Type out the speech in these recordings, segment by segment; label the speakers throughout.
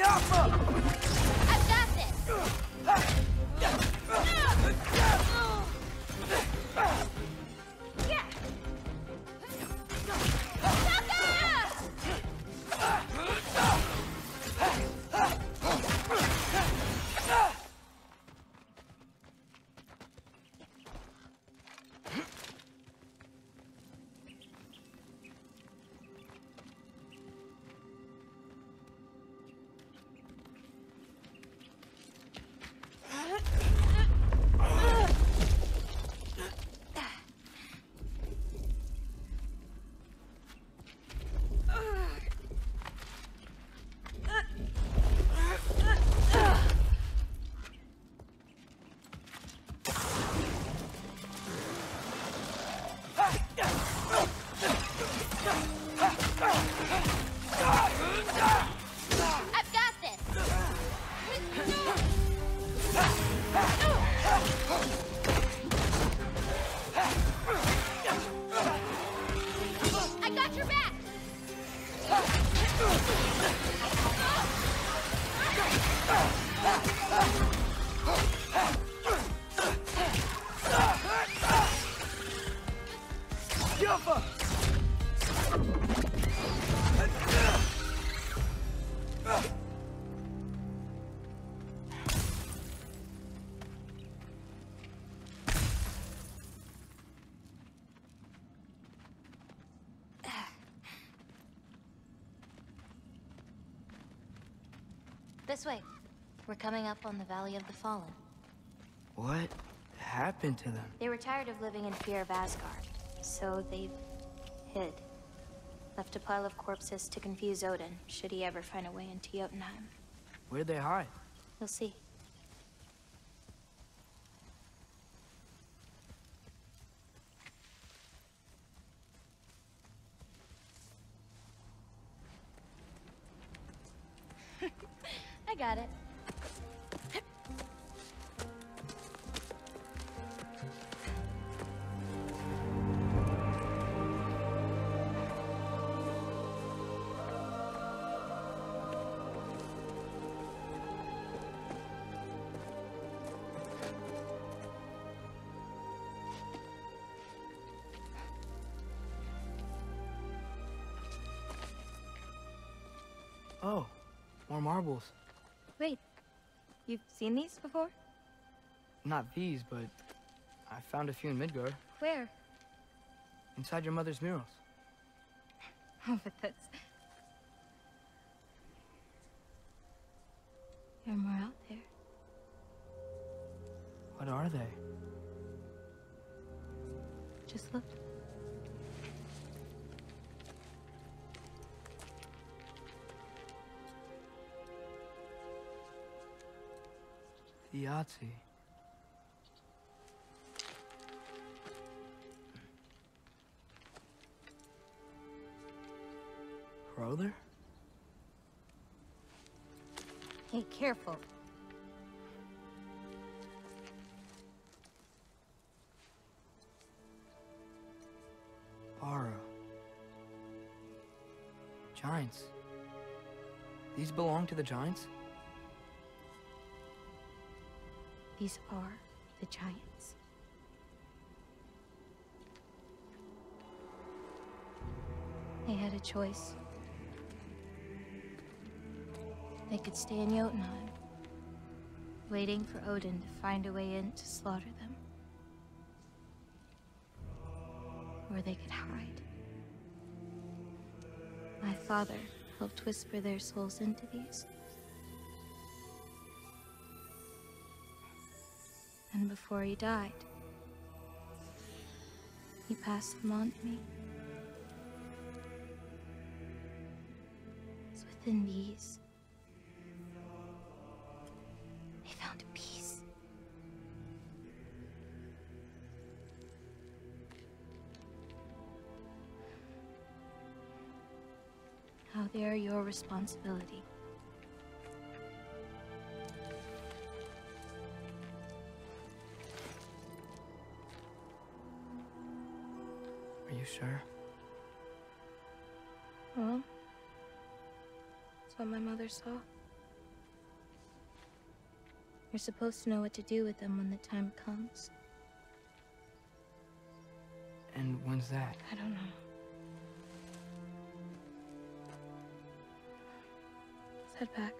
Speaker 1: I've This way. We're coming up on the Valley of the Fallen.
Speaker 2: What happened to them?
Speaker 1: They were tired of living in fear of Asgard, so they've hid. Left a pile of corpses to confuse Odin, should he ever find a way into Jotunheim.
Speaker 2: Where'd they hide?
Speaker 1: You'll see.
Speaker 2: Oh, more marbles.
Speaker 1: Wait, you've seen these before?
Speaker 2: Not these, but I found a few in Midgard,
Speaker 1: Where?
Speaker 2: inside your mother's murals.
Speaker 1: Oh, but that's... There are more out there.
Speaker 2: What are they?
Speaker 1: Just look.
Speaker 2: Yahtzee. Crowther?
Speaker 1: Hey, careful.
Speaker 2: Bara. Giants. These belong to the Giants?
Speaker 1: These are the giants. They had a choice. They could stay in Jotunheim, waiting for Odin to find a way in to slaughter them. Or they could hide. My father helped whisper their souls into these. Before he died, he passed them on to me. It's within these. They found peace. Now they are your responsibility.
Speaker 2: Sure?
Speaker 1: Well, that's what my mother saw. You're supposed to know what to do with them when the time comes.
Speaker 2: And when's that?
Speaker 1: I don't know. Let's head back.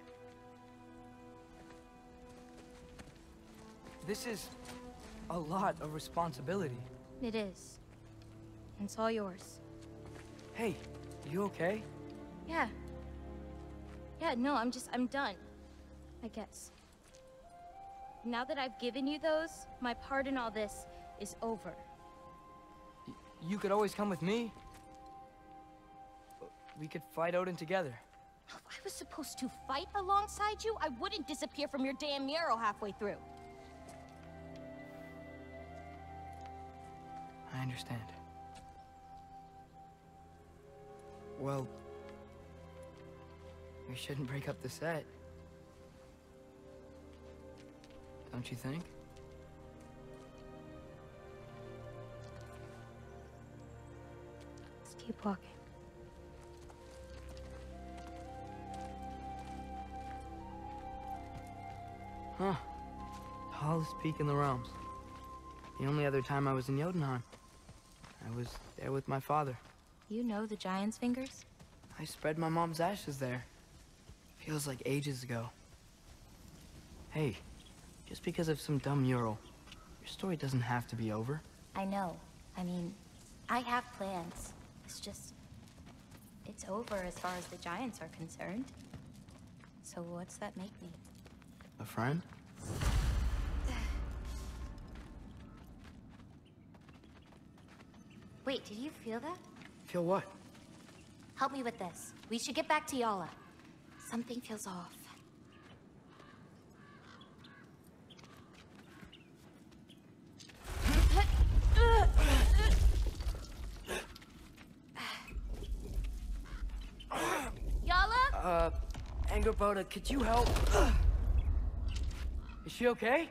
Speaker 2: This is a lot of responsibility.
Speaker 1: It is. And it's all yours.
Speaker 2: Hey, you okay?
Speaker 1: Yeah. Yeah, no, I'm just, I'm done. I guess. Now that I've given you those, my part in all this is over.
Speaker 2: Y- you could always come with me. We could fight Odin together.
Speaker 1: If I was supposed to fight alongside you, I wouldn't disappear from your damn mural halfway through.
Speaker 2: I understand. Well, we shouldn't break up the set. Don't you think?
Speaker 1: Let's keep walking.
Speaker 2: Huh. Tallest peak in the realms. The only other time I was in Jotunheim. I was there with my father.
Speaker 1: You know the giant's fingers?
Speaker 2: I spread my mom's ashes there. Feels like ages ago. Hey, just because of some dumb mural, your story doesn't have to be over.
Speaker 1: I know. I mean, I have plans. It's just... It's over as far as the giants are concerned. So what's that make me?
Speaker 2: A friend?
Speaker 1: Wait, did you feel that?
Speaker 2: Feel what?
Speaker 1: Help me with this. We should get back to Yala. Something feels off. Yala?
Speaker 2: Uh, Angrboda, could you help? Is she okay?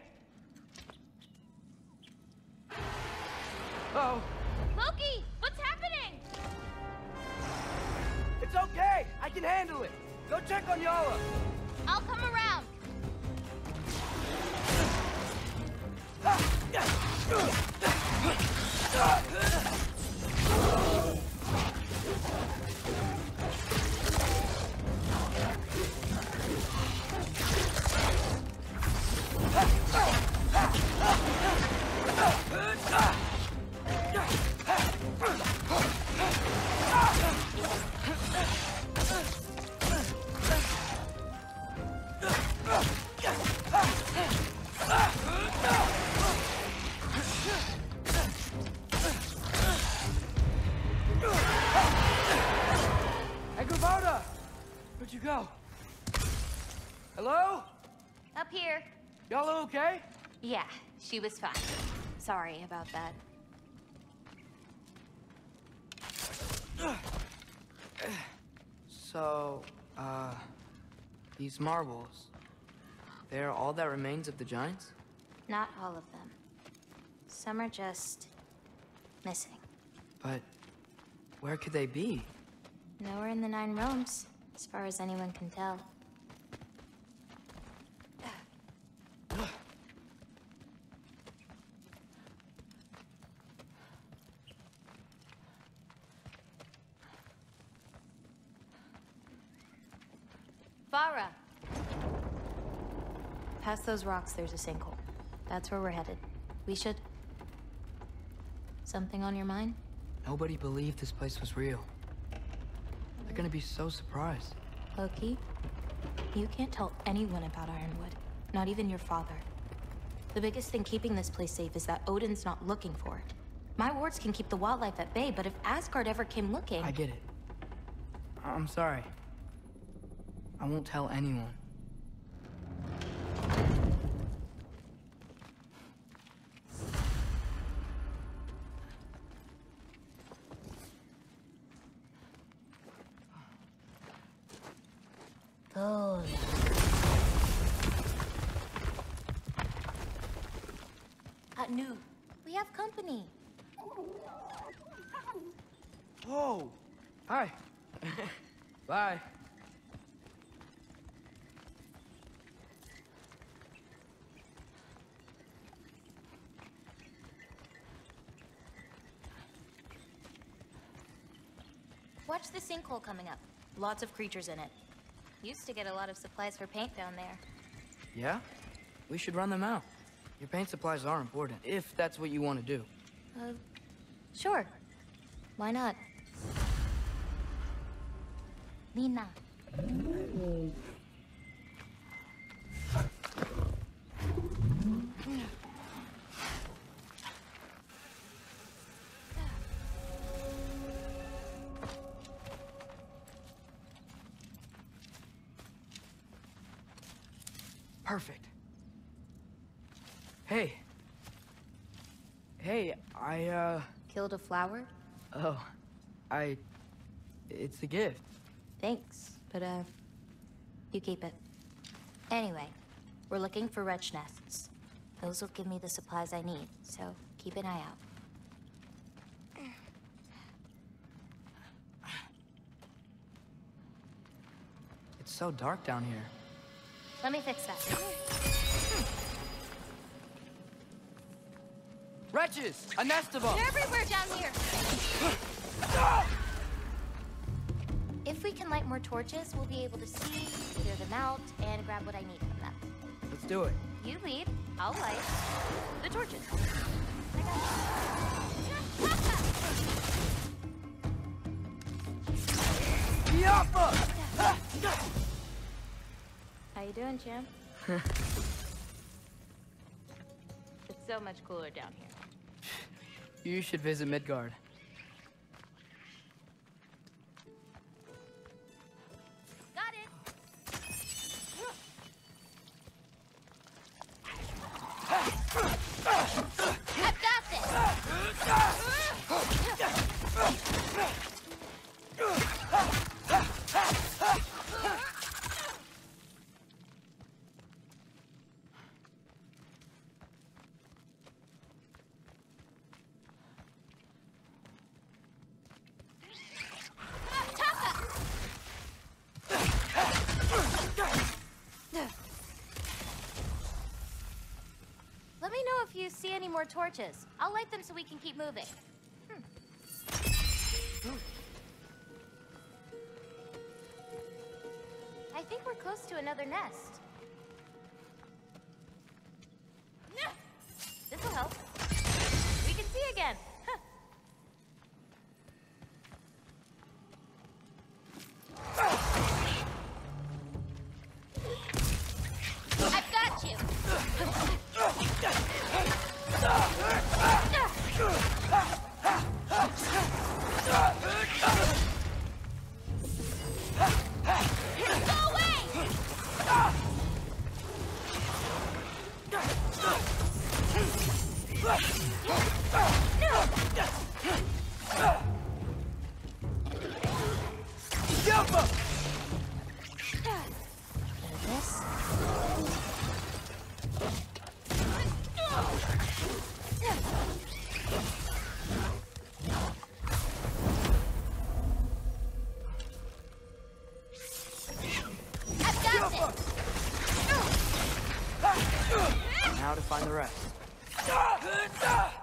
Speaker 1: She was fine. Sorry about that.
Speaker 2: So, uh, these marbles, they're all that remains of the Giants?
Speaker 1: Not all of them. Some are just... missing.
Speaker 2: But where could they be?
Speaker 1: Nowhere in the Nine Realms, as far as anyone can tell. Past those rocks, there's a sinkhole. That's where we're headed. We should... Something on your mind?
Speaker 2: Nobody believed this place was real. They're gonna be so surprised.
Speaker 1: Loki, you can't tell anyone about Ironwood. Not even your father. The biggest thing keeping this place safe is that Odin's not looking for it. My wards can keep the wildlife at bay, but if Asgard ever came looking...
Speaker 2: I get it. I'm sorry. I won't tell anyone.
Speaker 1: Gold. Anu, we have company.
Speaker 2: Whoa! Hi. Bye.
Speaker 1: Watch the sinkhole coming up. Lots of creatures in it. Used to get a lot of supplies for paint down there.
Speaker 2: Yeah? We should run them out. Your paint supplies are important, if that's what you want to do.
Speaker 1: Uh, sure. Why not? Lina.
Speaker 2: Perfect. Hey. Hey, I, uh...
Speaker 1: Killed a flower?
Speaker 2: Oh. I... It's a gift.
Speaker 1: Thanks, but uh, you keep it. Anyway, we're looking for wretch nests. Those will give me the supplies I need, so keep an eye out.
Speaker 2: It's so dark down here.
Speaker 1: Let me fix that.
Speaker 2: Wretches! A nest of them!
Speaker 1: They're everywhere down here! If we can light more torches, we'll be able to see, clear them out, and grab what I need from them.
Speaker 2: Let's do it.
Speaker 1: You lead, I'll light the torches.
Speaker 2: Yappa!
Speaker 1: Doing, champ? it's so much cooler down here.
Speaker 2: You should visit Midgard.
Speaker 1: More torches. I'll light them so we can keep moving. Hmm. I think we're close to another nest.
Speaker 2: Ah!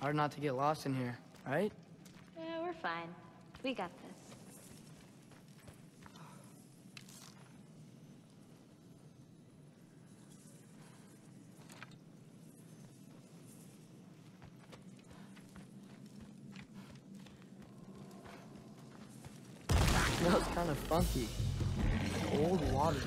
Speaker 2: Hard not to get lost in here, right?
Speaker 1: Yeah, we're fine. We got this.
Speaker 2: smells kind of funky. Old water.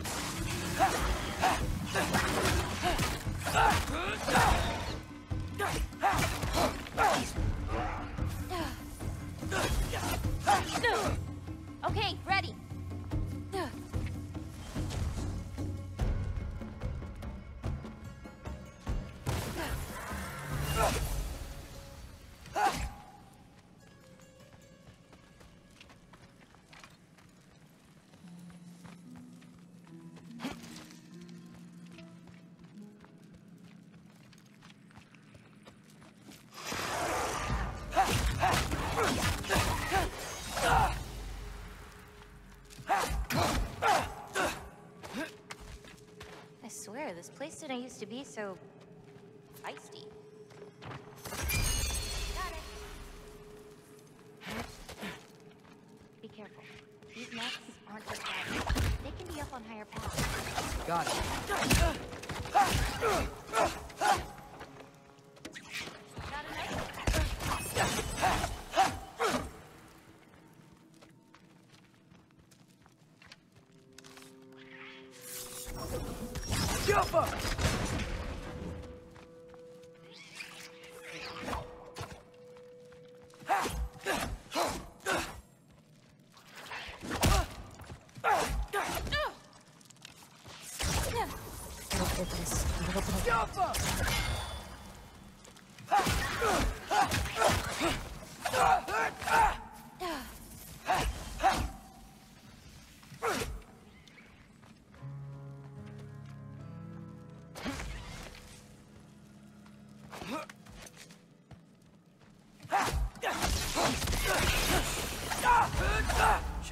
Speaker 1: This place didn't used to be so...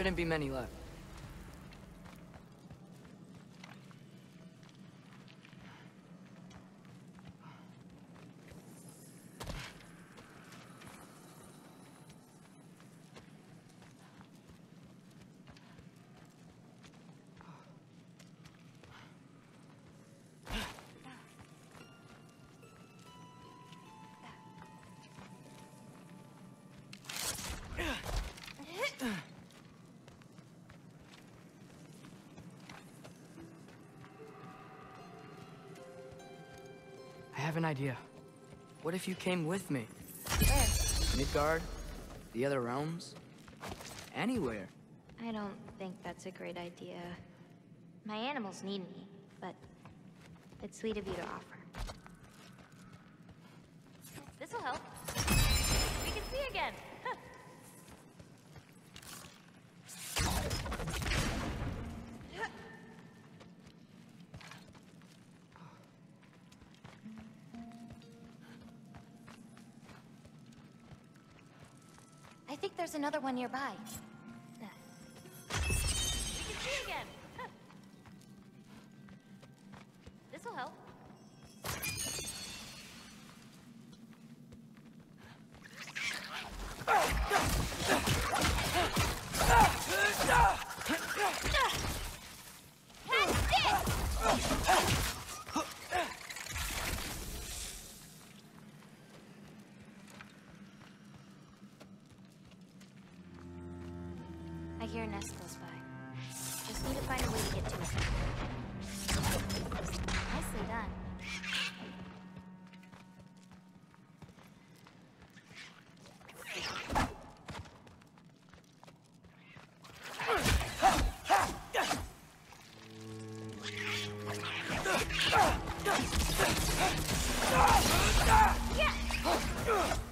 Speaker 2: Shouldn't be many left. I have an idea. What if you came with me?
Speaker 1: Where?
Speaker 2: Midgard? The other realms? Anywhere.
Speaker 1: I don't think that's a great idea. My animals need me, but it's sweet of you to offer.
Speaker 3: This'll help. We can see again.
Speaker 1: Think there's another one nearby.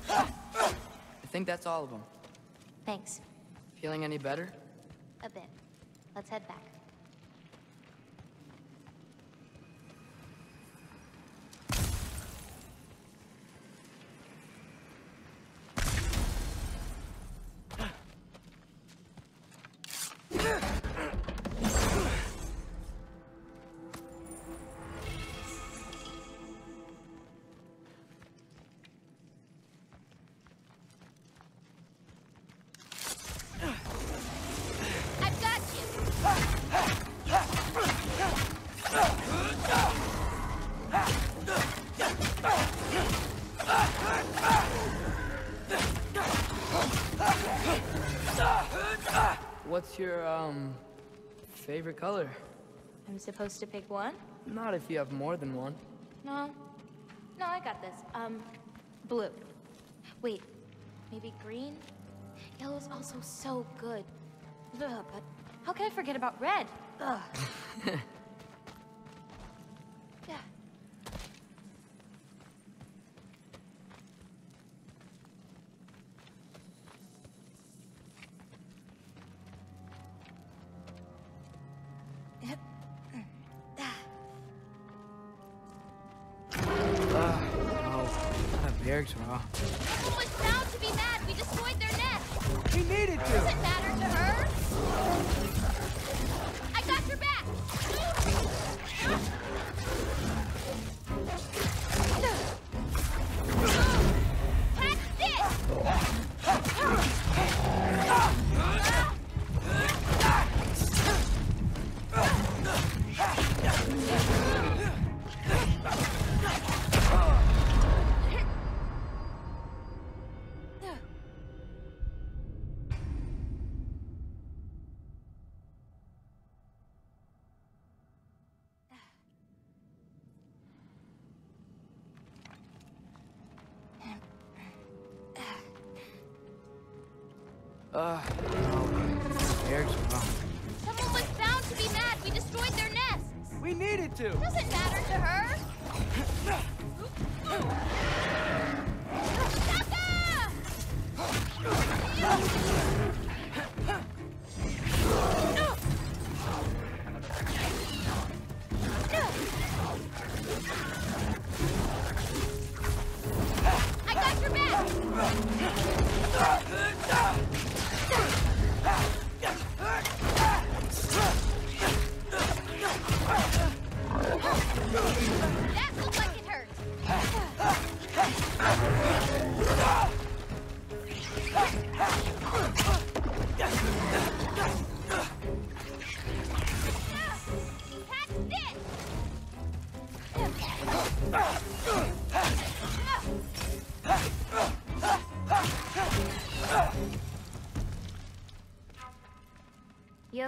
Speaker 2: I think that's all of them.
Speaker 1: Thanks.
Speaker 2: Feeling any better?
Speaker 1: A bit. Let's head back.
Speaker 2: Favorite color?
Speaker 1: I'm supposed to pick one?
Speaker 2: Not if you have more than one.
Speaker 1: No. No, I got this. Um, blue. Wait, maybe green? Yellow's also so good. Ugh, but how can I forget about red? Ugh.
Speaker 2: Ugh, no. Berg's raw.
Speaker 3: Someone was bound to be mad. We destroyed their nests.
Speaker 2: We needed to!
Speaker 3: Does it matter to her? Taka!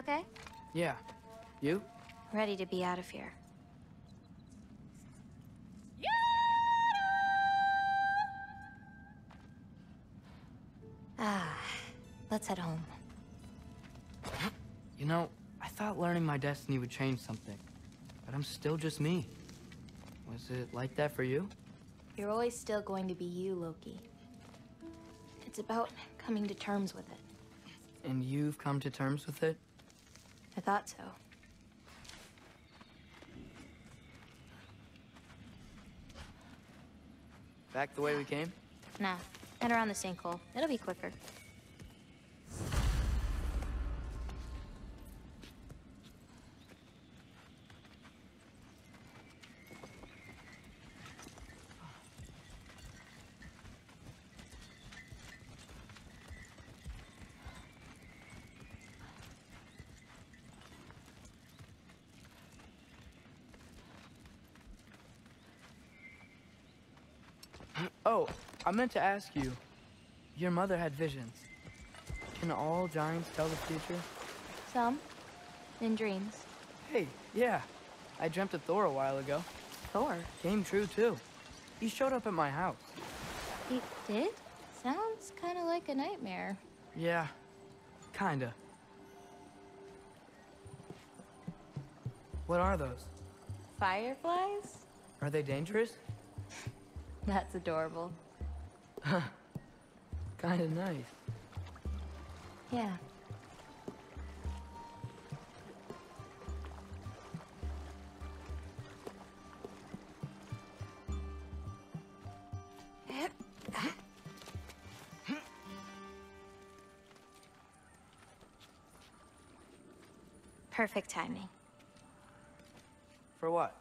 Speaker 1: okay?
Speaker 2: Yeah. You?
Speaker 1: Ready to be out of here. Ah, let's head home.
Speaker 2: You know, I thought learning my destiny would change something. But I'm still just me. Was it like that for you?
Speaker 1: You're always still going to be you, Loki. It's about coming to terms with it.
Speaker 2: And you've come to terms with it?
Speaker 1: I thought so.
Speaker 2: Back the way we came?
Speaker 1: Nah, head around the sinkhole. It'll be quicker.
Speaker 2: Oh, I meant to ask you. Your mother had visions. Can all giants tell the future?
Speaker 1: Some. In dreams.
Speaker 2: Hey, yeah. I dreamt of Thor a while ago.
Speaker 1: Thor.
Speaker 2: Came true, too. He showed up at my house.
Speaker 1: He did? Sounds kind of like a nightmare.
Speaker 2: Yeah, kinda. What are those?
Speaker 1: Fireflies?
Speaker 2: Are they dangerous?
Speaker 1: That's adorable.
Speaker 2: Kinda nice.
Speaker 1: Yeah. Perfect timing.
Speaker 2: For what?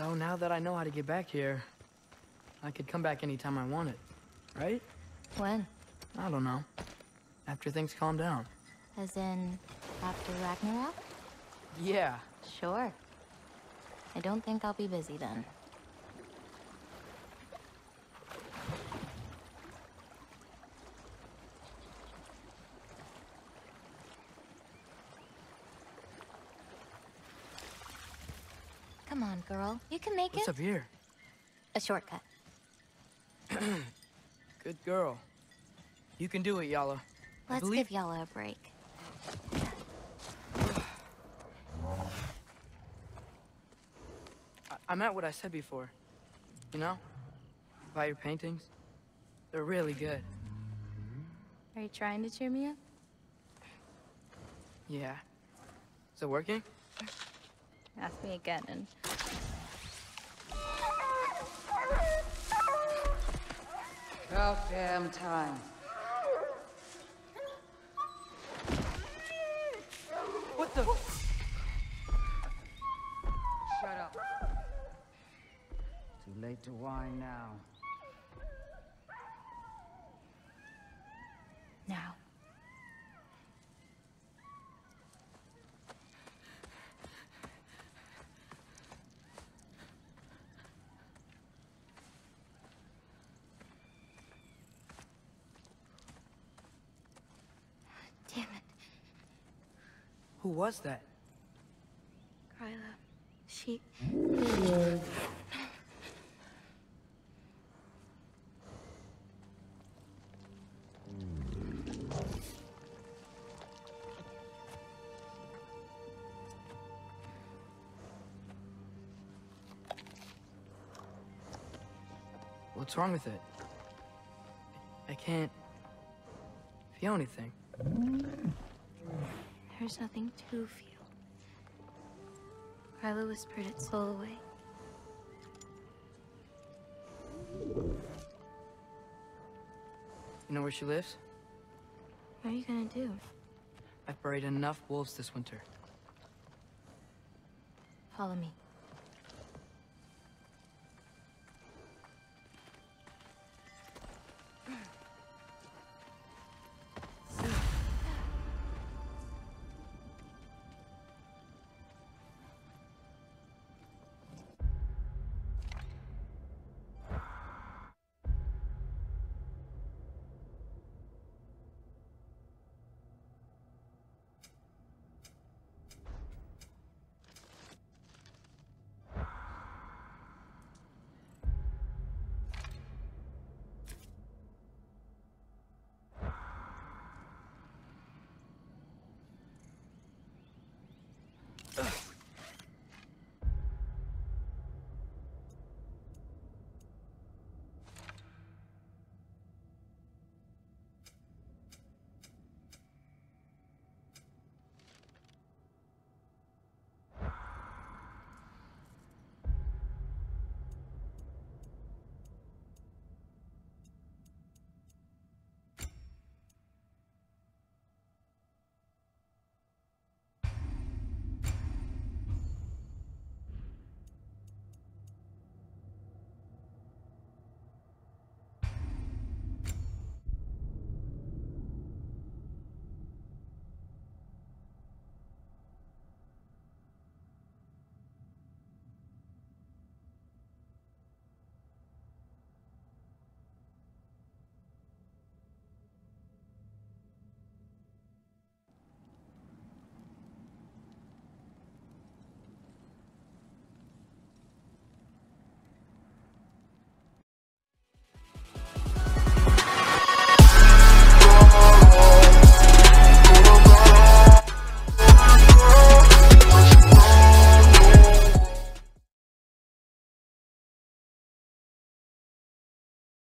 Speaker 2: So now that I know how to get back here, I could come back anytime I wanted, right?
Speaker 1: When?
Speaker 2: I don't know. After things calm down.
Speaker 1: As in, after Ragnarok?
Speaker 2: Yeah.
Speaker 1: Sure. I don't think I'll be busy then. Come on, girl. You can make
Speaker 2: What's
Speaker 1: it.
Speaker 2: up here?
Speaker 1: A shortcut.
Speaker 2: Good girl. You can do it, Yala.
Speaker 1: Let's
Speaker 2: believe-
Speaker 1: give Yala a break.
Speaker 2: I, I meant what I said before. You know? About your paintings. They're really good.
Speaker 1: Are you trying to cheer me up?
Speaker 2: Yeah. Is it working?
Speaker 1: Ask me again and...
Speaker 4: About damn time.
Speaker 2: What the?
Speaker 4: Shut up. Too late to whine now.
Speaker 1: Now. Damn it.
Speaker 2: Who was that?
Speaker 1: Gryla. She...
Speaker 2: What's wrong with it? I can't feel anything.
Speaker 1: There's nothing to feel. Gryla whispered its soul away.
Speaker 2: You know where she lives?
Speaker 1: What are you gonna do?
Speaker 2: I've buried enough wolves this winter.
Speaker 1: Follow me.